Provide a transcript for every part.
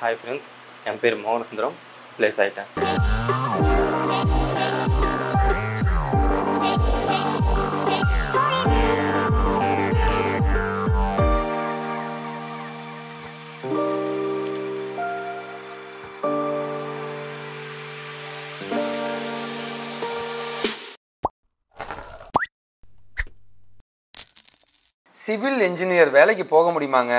Hi friends என் பேர் மோகன சுந்தரம் ப்ளேஸ் ஆகிட்டேன் சிவில் இன்ஜினியர் வேலைக்கு போக முடியுமாங்க?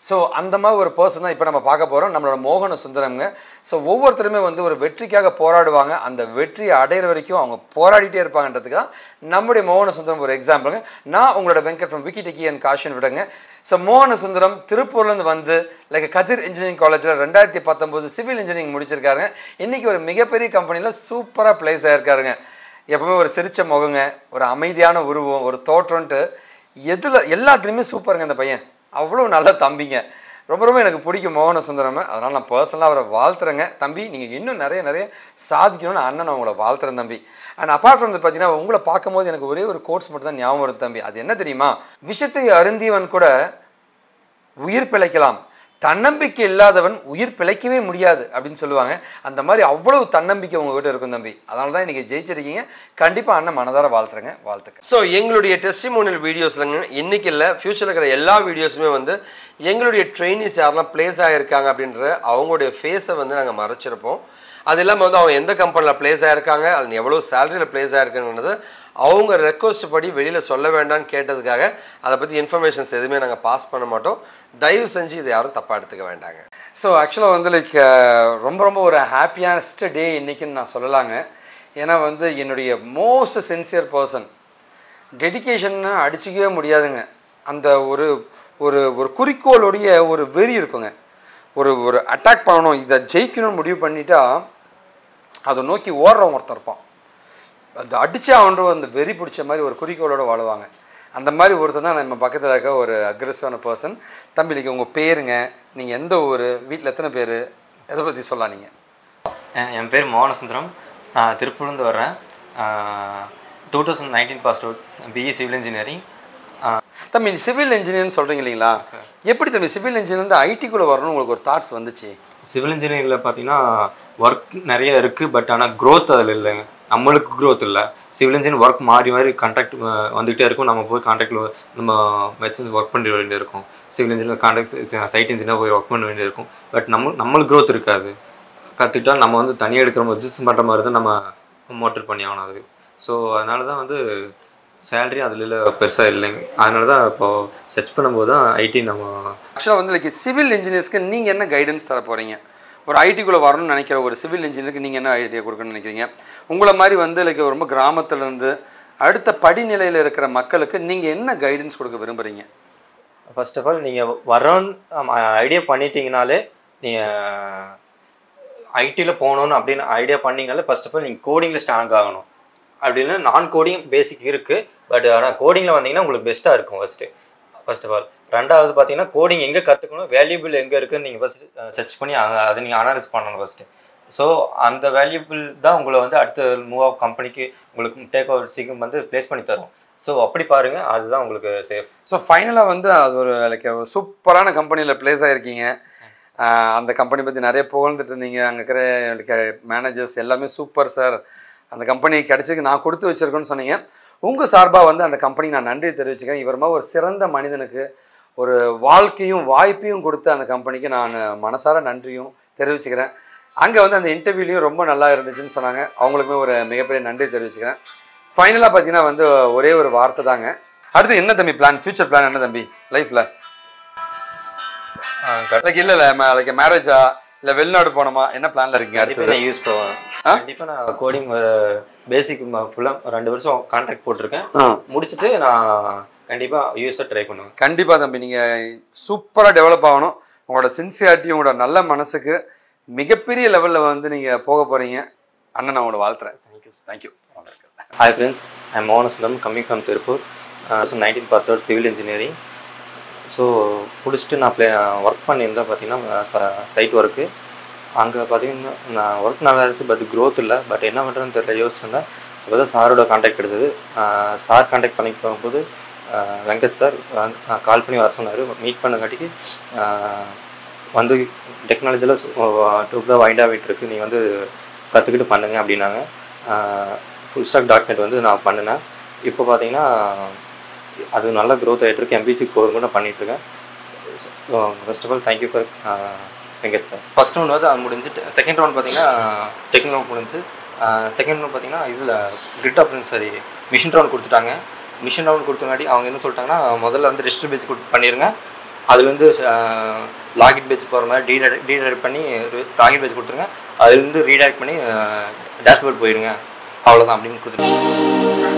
ஸோ அந்த மாதிரி ஒரு பர்சன் தான் இப்போ நம்ம பார்க்க போகிறோம் நம்மளோட மோகன சுந்தரம்ங்க. ஸோ ஒவ்வொருத்தருமே வந்து ஒரு வெற்றிக்காக போராடுவாங்க. அந்த வெற்றியை அடையிற வரைக்கும் அவங்க போராடிட்டே இருப்பாங்கன்றதுக்கு தான் நம்முடைய மோகன சுந்தரம் ஒரு எக்ஸாம்பிளுங்க நான் உங்களோட Venkat from Vicky Techy and caution விடுங்க ஸோ மோகன சுந்தரம் திருப்பூர்லேருந்து வந்து லைக் கதிர் இன்ஜினியரிங் காலேஜில் ரெண்டாயிரத்தி பத்தொம்போது சிவில் இன்ஜினியரிங் முடிச்சிருக்காருங்க. இன்றைக்கி ஒரு மிகப்பெரிய கம்பெனியில் சூப்பராக ப்ளேஸ் ஆகிருக்காருங்க எப்பவுமே ஒரு சிரிச்ச முகங்க ஒரு அமைதியான உருவம் ஒரு தோற்றம்ன்ட்டு எதில் எல்லாத்துலேயுமே சூப்பருங்க அந்த பையன். அவ்வளோ நல்ல தம்பிங்க. ரொம்ப ரொம்ப எனக்கு பிடிக்கும் மோகன சுந்தரம். அதனால் நான் பர்சனலாக அவரை வாழ்த்துறேங்க. தம்பி நீங்கள் இன்னும் நிறைய நிறைய சாதிக்கணும்னு அண்ணன் நான் உங்களை வாழ்த்துறேன் தம்பி. அண்ட் அப்பார்ட் ஃப்ரம் பார்த்தீங்கன்னா உங்களை பார்க்கும்போது எனக்கு ஒரே ஒரு கோர்ஸ் மட்டும் தான் ஞாபகம் வருது தம்பி. அது என்ன தெரியுமா? விஷத்தை அருந்தியவன் கூட உயிர் பிழைக்கலாம். தன்னம்பிக்கை இல்லாதவன் உயிர் பிழைக்கவே முடியாது அப்படின்னு சொல்லுவாங்க. அந்த மாதிரி அவ்வளவு தன்னம்பிக்கை உங்ககிட்ட இருக்கும் தம்பி. அதனால தான் இன்றைக்கி ஜெயிச்சிருக்கீங்க. கண்டிப்பாக அண்ணன் மனதார வாழ்த்துருங்க வாழ்த்துக்க ஸோ எங்களுடைய டெஸ்டிமோனியல் வீடியோஸ்லங்க இன்னைக்கு இல்லை ஃப்யூச்சரில் இருக்கிற எல்லா வீடியோஸுமே வந்து எங்களுடைய ட்ரெயினிஸ் யாரெல்லாம் பிளேஸ் ஆகிருக்காங்க அப்படின்ற அவங்களுடைய ஃபேஸை வந்து நாங்கள் மறைச்சிருப்போம். அது இல்லாமல் வந்து அவங்க எந்த கம்பெனியில் பிளேஸ் ஆகிருக்காங்க அது எவ்வளோ சேலரியில் பிளேஸ் ஆகிருக்குங்கிறது அவங்க ரெக்வஸ்ட் படி வெளியில் சொல்ல வேண்டாம்னு கேட்டதுக்காக அதை பற்றி இன்ஃபர்மேஷன்ஸ் எதுவுமே நாங்கள் பாஸ் பண்ண மாட்டோம். தயவு செஞ்சு இதை யாரும் தப்பாக எடுத்துக்க வேண்டாங்க. ஸோ ஆக்சுவலாக வந்து லைக் ரொம்ப ரொம்ப ஒரு ஹாப்பியானஸ்ட் டே இன்றைக்குன்னு நான் சொல்லலாங்க. ஏன்னா வந்து என்னுடைய மோஸ்ட் சின்சியர் பர்சன் டெடிகேஷன்னு அடிச்சிக்கவே முடியாதுங்க. அந்த ஒரு ஒரு ஒரு குறிக்கோளுடைய ஒரு வெறி இருக்குங்க. ஒரு ஒரு அட்டாக் பண்ணணும் இதை ஜெயிக்கணும்னு முடிவு பண்ணிட்டா அதை நோக்கி ஓடுறவன் ஒருத்தர் இருப்பான். அந்த அடிச்சே அவன்ற அந்த வெறி பிடிச்ச மாதிரி ஒரு குறிக்கோளோட வாழுவாங்க. அந்த மாதிரி ஒருத்தர் தான் நம்ம பக்கத்தில் இருக்க ஒரு அக்ரெசிவான பர்சன் தம்பிலிக்கு உங்கள் பேருங்க. நீங்கள் எந்த ஊர்? வீட்டில் எத்தனை பேர்? எதை பற்றி சொல்லலாம் நீங்கள் என் பேர் மோகன சுந்தரம் நான் திருப்பூர்லேருந்து வர்றேன். Two thousand nineteen pass out BE civil engineering தம்பி சிவில் இன்ஜினியர்னு சொல்கிறீங்க இல்லைங்களா? எப்படி தம்பி சிவில் இன்ஜினியர்லேருந்து ஐடிக்குள்ளே வரணும்னு உங்களுக்கு ஒரு தாட்ஸ் வந்துச்சு? சிவில் இன்ஜினியரிங்கில் பார்த்தீங்கன்னா ஒர்க் நிறைய இருக்குது பட் ஆனால் growth அதில் இல்லைங்க. நம்மளுக்கு க்ரோத் இல்லை. சிவில் இன்ஜினியர் ஒர்க் மாறி மாறி கான்ட்ராக்ட் வந்துகிட்டே இருக்கும். நம்ம போய் கான்ட்ராக்டில் நம்ம மெடிசன்ஸ் ஒர்க் பண்ண வேண்டியிருக்கும் civil engineer contract site engineer போய் ஒர்க் பண்ண வேண்டியிருக்கும் பட் நம்ம நம்மளுக்கு க்ரோத் இருக்காது. கற்றுக்கிட்டா நம்ம வந்து தனியாக எடுக்கிற மாதிரி அட்ஜஸ்ட் பண்ணுற மாதிரி தான் நம்ம மோட்டர் பண்ணி ஆகணும் அது ஸோ அதனால தான் வந்து சேலரி அதில் பெருசாக இல்லைங்க. அதனால தான் இப்போது சர்ச் பண்ணும்போது தான் ஐடி நம்ம ஆக்சுவலாக வந்து லைக் சிவில் இன்ஜினியர்ஸ்க்கு நீங்கள் என்ன கைடன்ஸ் தர போகிறீங்க ஒரு ஐடிக்குள்ளே வரணும்னு நினைக்கிற ஒரு சிவில் இன்ஜினியருக்கு நீங்கள் என்ன ஐடியா கொடுக்கணும்னு நினைக்கிறீங்க? உங்களை மாதிரி வந்து லைக் ரொம்ப கிராமத்துலேருந்து அடுத்த படிநிலையில் இருக்கிற மக்களுக்கு நீங்கள் என்ன கைடன்ஸ் கொடுக்க விரும்புகிறீங்க ஃபர்ஸ்ட் ஆஃப் ஆல் நீங்கள் வரோன்னு ஐடியா பண்ணிட்டீங்கனாலே நீங்கள் ஐடியில் போகணுன்னு அப்படின்னு ஐடியா பண்ணீங்கனாலே ஃபர்ஸ்ட் ஆஃப் ஆல் நீங்கள் கோடிங்கில் ஸ்ட்ராங் ஆகணும். அப்படின்னு நான் கோடிங் பேசிக் இருக்குது பட் ஆனால் கோடிங்கில் வந்தீங்கன்னா உங்களுக்கு பெஸ்ட்டாக இருக்கும் ஃபஸ்ட்டு ஃபர்ஸ்ட் ஆஃப் ஆல் ரெண்டாவது பார்த்தீங்கன்னா கோடிங் எங்கே கற்றுக்கணும் வேல்யூபிள் எங்கே இருக்குன்னு நீங்கள் ஃபஸ்ட்டு சர்ச் பண்ணி அதை அதை நீங்கள் அனாலிஸ் பண்ணணும் ஃபஸ்ட்டு ஸோ அந்த வேல்யூபிள் தான் உங்களை வந்து அடுத்த மூவ் ஆஃப் கம்பெனிக்கு உங்களுக்கு டேக் ஓவர் சீக்கிரம் வந்து ப்ளேஸ் பண்ணி தரும். ஸோ அப்படி பாருங்கள் அதுதான் உங்களுக்கு சேஃப் ஸோ ஃபைனலாக வந்து அது ஒரு லைக் ஒரு சூப்பரான கம்பெனியில் ப்ளேஸ் ஆகிருக்கீங்க அந்த கம்பெனி பற்றி நிறைய புகழ்ந்துட்டு இருந்தீங்க. அங்கே இருக்கிற மேனேஜர்ஸ் எல்லாமே சூப்பர் சார் அந்த கம்பெனி கிடச்சிக்கு நான் கொடுத்து வச்சிருக்கேன்னு சொன்னீங்க. உங்கள் சார்பாக வந்து அந்த கம்பெனி நான் நன்றி தெரிவிச்சுக்கேன் இவர் மாதிரி ஒரு சிறந்த மனிதனுக்கு ஒரு வாழ்க்கையும் வாய்ப்பையும் கொடுத்த அந்த கம்பெனிக்கு நான் மனசார நன்றியும் தெரிவிச்சுக்கிறேன். அங்கே வந்து அந்த இன்டர்வியூலையும் ரொம்ப நல்லா இருந்துச்சுன்னு சொன்னாங்க. அவங்களுக்குமே ஒரு மிகப்பெரிய நன்றி தெரிவிச்சுக்கிறேன். ஃபைனலாக பார்த்தீங்கன்னா வந்து ஒரே ஒரு வார்த்தை தாங்க. அடுத்து என்ன தம்பி பிளான் ஃபியூச்சர் பிளான் என்ன தம்பி? லைஃப்பில் லைக் இல்லை இல்லை லைக் மேரேஜா இல்லை வெளிநாடு போனோமா என்ன பிளான்ல இருக்கீங்க நான் யூஸ் போவேன். கண்டிப்பாக நான் கோடிங் பேசிக் ஃபுல்லாக ரெண்டு வருஷம் கான்ட்ராக்ட் போட்டிருக்கேன். முடிச்சுட்டு நான் கண்டிப்பாக யூஎஸை ட்ரை பண்ணுவேன் கண்டிப்பாக தம்பி நீங்கள் சூப்பராக டெவலப் ஆகணும். உங்களோட சின்சியாரிட்டி உங்களோட நல்ல மனசுக்கு மிகப்பெரிய லெவலில் வந்து நீங்கள் போக போகிறீங்க அண்ணன் நான் உங்களை வாழ்த்துறேன். Thank you thank you hi friends I மோகன Sundaram coming from Tiruppur so nineteen pass out civil engineering so முடிச்சுட்டு நான் ப்ளே ஒர்க் பண்ணியிருந்தேன் பார்த்தீங்கன்னா சைட் ஒர்க்கு அங்கே பார்த்தீங்கன்னா நான் ஒர்க் நல்லா இருந்துச்சு பட் growth இல்லை. பட் என்ன பண்ணுறதுன்னு தெரியல. யோசிச்சிருந்தேன். அப்போ தான் சாரோட காண்டாக்ட் எடுத்தது சார் காண்டாக்ட் பண்ணி போகும்போது வெங்கட் சார் கால் பண்ணி வர சொன்னார். மீட் பண்ணங்காட்டிக்கு வந்து டெக்னாலஜியில் டூப்பில் வைண்ட் ஆகிட்டுருக்கு நீ வந்து கற்றுக்கிட்டு பண்ணுங்க அப்படின்னாங்க. ஃபுல் ஸ்டாக் டாட் நெட் வந்து நான் பண்ணினேன். இப்போ பார்த்தீங்கன்னா அது நல்லா க்ரோத் ஆகிட்டுருக்கு எம்பிசி கோர் கூட பண்ணிகிட்ருக்கேன் first of all thank you for Venkat sir. First round வந்து அது முடிஞ்சுட்டு செகண்ட் ரவுண்ட் பார்த்தீங்கன்னா டெக்னிக் ரவுண்ட் முடிஞ்சு செகண்ட் ரவுண்ட் பார்த்தீங்கன்னா இதில் கிரிட் அப்படின்னு சரி மிஷின் ரவுண்ட் கொடுத்துட்டாங்க. மிஷின் ரவுண்ட் கொடுத்தங்காட்டி அவங்க என்ன சொல்லிட்டாங்கன்னா முதல்ல வந்து ரெஜிஸ்டர் பேஜ் கொடுத்து பண்ணிடுங்க அதுலேருந்து லாகின் பேஜ் போகிற மாதிரி டீடைரக்ட் டீடைரக்ட் பண்ணி லாகின் பேஜ் கொடுத்துருங்க. அதுலேருந்து ரீடைரக்ட் பண்ணி டேஷ்போர்ட் போயிடுங்க அவ்வளோதான் அப்படின்னு கொடுத்துருங்க